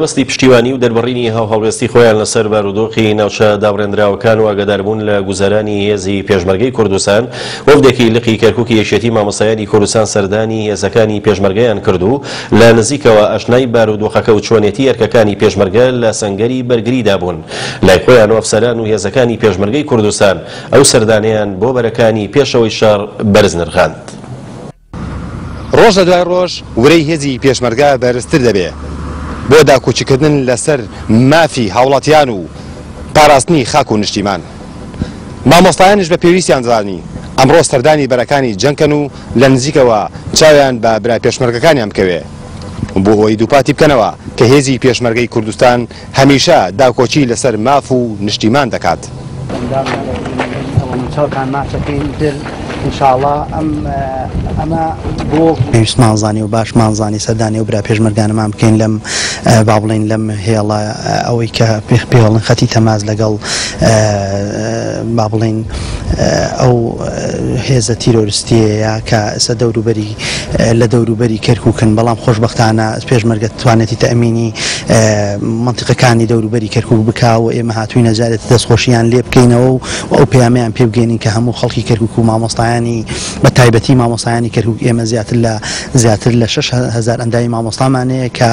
مەبەستی پشتیوانی و دەربڕینی هاوهەڵوێستی خۆیان لەسەر بارودۆخی ناوچە دابڕێندراوەکان و ئاگاداربوون لە گوزەرانی هێزی پێشمەرگەی کوردستان، وەفدێکی لقی کەرکوکی یەکێتی مامۆستایانی کوردستان سەردانی هێزەکانی پێشمەرگەیان کرد و لە نزیکەوە ئاشنای بارودۆخەکە و چۆنێتی ئەرکەکانی پێشمەرگە لە سەنگەری بەرگریدا بوون. لای خۆیان ئەفسەران و هێزەکانی پێشمەرگەی کوردستان ئەو سەردانەیان بۆ بەرەکانی پێشەوەی شەڕ بەرز نرخاند. ڕۆژ لە دوای ڕۆژ ورەی هێزی پێشمەرگە بەرزتر دەبێ بۆ داکوچکردن لە سەر مافی هاوڵاتیان و پاراستنی خاک و نشتیمان. مامۆستایانیش بە پێویستیان زانی ئەمڕۆ سەردانی بەرەکانی جەنگ کەن و لە نزیکەوە چاویان بە برا پێشمەرگەکانیان بکەوێ بۆ ئەوەی دووپاتی بکەنەوە کە هێزی پێشمەرگەی کوردستان هەمیشە داکۆکی لەسەر ماف و نشتیمان دەکات. پێویستمان زانی و باشمان زانی سەردانی ئەو برا پێشمەرگانەمان بکەین لەم با بڵێین لەم هێڵە ئەوەی کە پێڵن خەتی تەماز لەگەڵ با بڵێین ئەو هێزە تیرۆرستیەیە کە ئەسە دەوروبەری لە دەوروبەری کەرکوکن، بەڵام خۆشبەختانە پێشمەرگە توانێتی تەئمینی مەنتیقەکانی دەوروبەری کەرکوک بکا و ئێمە هاتووینە جارێتی دەستخۆشییان لێ بکەینەوە و ئەو پەیامەیان پێ بگەینین کە هەموو خەڵکی کەرکوک و مامۆستایانی بە تایبەتی مامۆستایانی کەرکوک ئێمە زیاتر لە زیاتر لە شەش هەزار ئەندامی مامۆستامان هەیە کە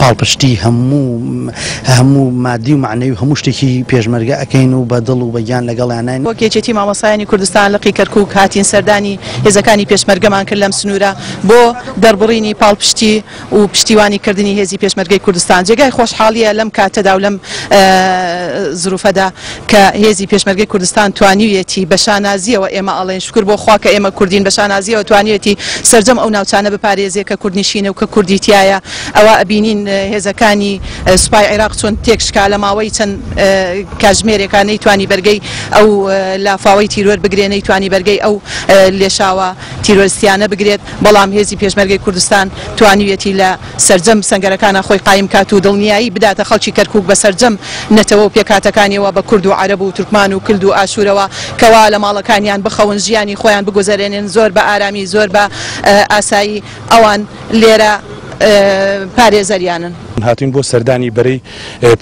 پاڵپشتی هەموو هەموو مادی و مەعنەوی و هەموو شتێکی پێشمەرگە ئەکەین و بە دڵ و بە گیان لەگەڵیانین. وەک یەکێتی مامۆستایانی کوردستان لقی کەرکوک هاتین سەردانی هێزەکانی پێشمەرگەمان کرد لەم سنوورە بۆ دەڕبڕینی پاڵپشتی و پشتیوانی کردنی هێزی پێشمەرگەی کوردستان جێگای خۆشحاڵیە لەم کاتەدا و لەم زروفەدا کە هێزی پێشمەرگەی کوردستان توانیویەتی بە شانازیەوە ئێمە ئەڵێن شوکر بۆ خوا کە ئێمە کوردین بە شانازیەوە توانیویەتی سەرجەم ئەو ناوچانە بپارێزێ کە کوردنیشینە و کە کوردی تیایە ئەوا ئەبینین هێزەکانی سوپای عێراق چۆن تێکشکا، لە ماوەی چەند کاژمێرێکا نەیتوانی بەرگەی ئەو لافاوەی تیرۆر بگرێ، نەیتوانی بەرگەی ئەو لێشاوە تیرۆرستیانە بگرێت، بەڵام هێزی پێشمەرگەی کوردستان توانیویەتی لە سەرجەم سەنگەرەکانا خۆی قایم کات و دڵنیایی بداتە خەڵکی کەرکوک بە سەرجەم نەتەوە و پێکهاتەکانیەوە بە کورد و عەرەب و تورکمان و کلد و ئاشورەوە کەوا لە ماڵەکانیان بخەون ژیانی خۆیان بگوزەرێنن زۆر بە ئارامی زۆر بە ئاسایی ئەوان لێرە پارێزەریانن. هاتووین بۆ سەردانی بەرەی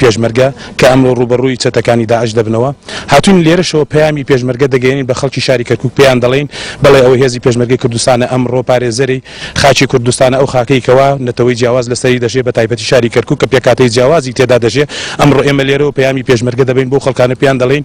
پێشمەرگە کە ئەمڕۆ ڕووبەڕووی چەتەکانی داعش دەبنەوە، هاتووین لێرەشەوە پەیامی پێشمەرگە دەگەیەنین بە خەڵکی شاری کەرکووک پێیان دەڵێین، بەڵێ ئەوە هێزی پێشمەرگەی کوردستانە ئەمڕۆ پارێزەری خاکی کوردستانە، ئەو خاکەی کەوا نەتەوەی جیاواز لەسەری دەژێ بە تایبەتی شاری کەرکووک کە پێکهاتەی جیاوازی تێدا دەژێ، ئەمڕۆ ئێمە لێرەوە پەیامی پێشمەرگە دەبەین بەو خەڵکانە پێیان دەڵێین،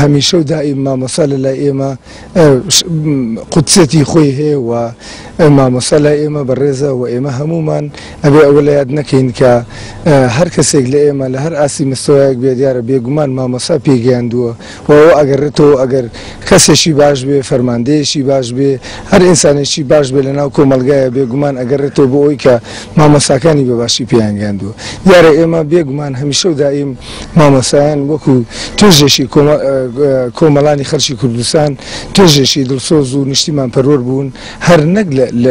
هەمیشە و دائیم مامۆستا لە لای ئێمە قودسێتی خۆی هەیە و مامۆستا لای ئێمە بەڕێزە و ئێمە هەمومان ئەبێ ئەوە لە یاد نەکەین کە هەر کەسێک لە ئێمە لە هەر ئاسی مستەوایەک بێ دیارە بێگومان مامۆستا پێگەیاندووە و ئەوە ئەگەڕێتەوە ئەگەر کەسێکی باش بێ فەرماندەیەکی باش بێ هەر ئینسانێکی باش بێ لە ناو کۆمەلگایە بێگومان ئەگەڕێتەوە بۆ ئەوی کە مامۆستاکانی بەباشی پێیانگەیاندووە دیارە ئێمە بێگومان هەمیشە و دائیم مامۆستایان وەکو توێژێکی کۆمەڵانی خەلکی کوردستان توێژێکی دڵسۆز و نیشتیمان پەروەر بوون هەر نەک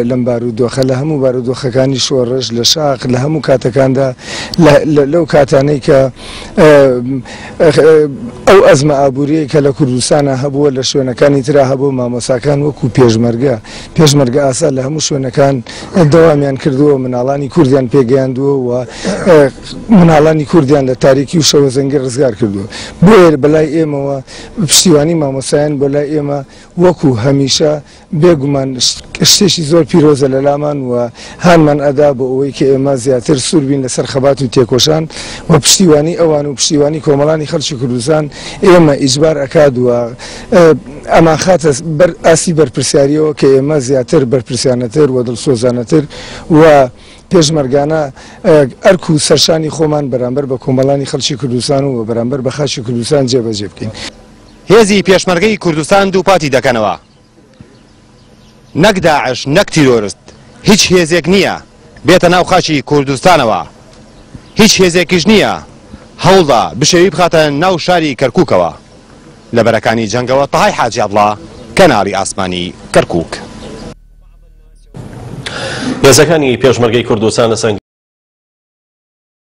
لەم بارودۆخە لە هەموو بارودۆخەکانی شۆڕش لە شاخ لە هەموو کاتەکاندا لەو کاتانەی کە ئەو ئەزمە ئابووریە کە لە کوردستانە هەبووە لە شوێنەکانی تررا هەبوو مامۆساکان وەکو پێشمەرگە پێشمەرگە ئاسا لە هەموو شوێنەکان دەوامیان کردووە مناڵانی کوردیان پێگەیاندووە و مناڵانی کوردیان لە تاریکی و شەوەزەنگی ڕزگار کردووە بۆیە بە لای ئێمەوە پشتیوانی مامۆستایان بۆ لای ئێمە وەکو هەمیشە بێ گومان شتێکی زۆر پیرۆزە لە لامان و هانمان ئەدا بۆ ئەوەی کە ئێمە زیاتر سوور بین لە سەر خەبات و تێکۆشان و پشتیوانی ئەوان و پشتیوانی کۆمەڵانی خەڵکی کوردستان ئێمە ئیجبار ئەکات و ئەمانخاتە بەر ئاستی بەرپرسیاریەوە کە ئێمە زیاتر بەرپرسیانەتر و دڵسۆزانەتر و پێشمەرگانە ئەرک و سەرشانی خۆمان بەرامبەر بە کۆمەڵانی خەڵکی کوردستان و بەرامبەر بە خاکی کوردستان جێبەجێ بکەین. هێزی پێشمەرگەی کوردستان دووپاتی دەکەنەوە، نەک داعش، نەک تیرۆرست، هیچ هێزێک نییە بێتە ناو خاکی کوردستانەوە، هیچ هێزێکیش نییە هەوڵدا بشێوی بخاتە ناو شاری کەرکووکەوە. لە بەرەکانی جەنگەوە، تەهای حاجی عەبڵا، کەناڵی ئاسمانی کەرکووک. هێزەکانی پێشمەرگەی کوردستان لە سەنگەری.